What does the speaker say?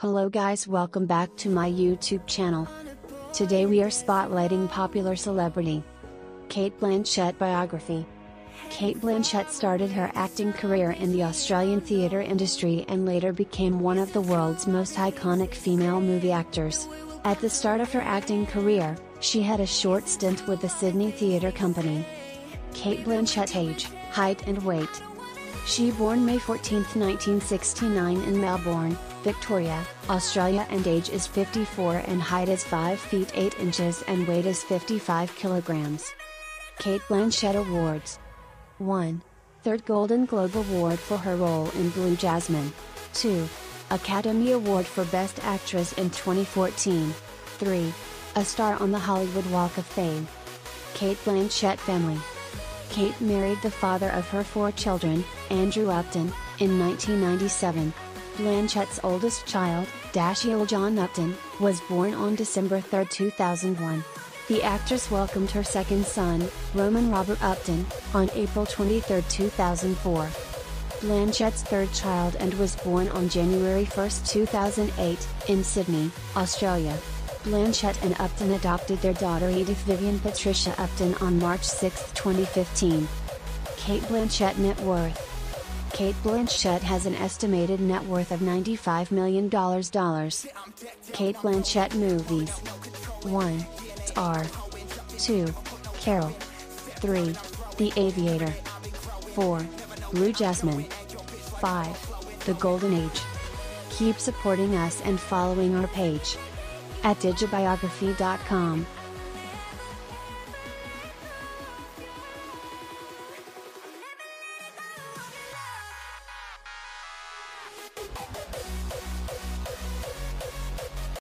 Hello guys welcome back to my YouTube channel. Today we are spotlighting popular celebrity. Cate Blanchett biography. Cate Blanchett started her acting career in the Australian theatre industry and later became one of the world's most iconic female movie actors. At the start of her acting career, she had a short stint with the Sydney Theatre Company. Cate Blanchett age, height and weight. She born May 14, 1969 in Melbourne, Victoria, Australia and age is 54 and height is 5 feet 8 inches and weight is 55 kilograms. Cate Blanchett Awards 1. Third Golden Globe Award for her role in Blue Jasmine. 2. Academy Award for Best Actress in 2014. 3. A star on the Hollywood Walk of Fame. Cate Blanchett Family Cate married the father of her four children, Andrew Upton, in 1997. Blanchett's oldest child, Dashiell John Upton, was born on December 3, 2001. The actress welcomed her second son, Roman Robert Upton, on April 23, 2004. Blanchett's third child and was born on January 1, 2008, in Sydney, Australia. Blanchett and Upton adopted their daughter Edith Vivian Patricia Upton on March 6, 2015. Cate Blanchett net worth Cate Blanchett has an estimated net worth of $95 million. Cate Blanchett movies 1. Star 2. Carol 3. The Aviator 4. Blue Jasmine 5. The Golden Age Keep supporting us and following our page at digibiography.com.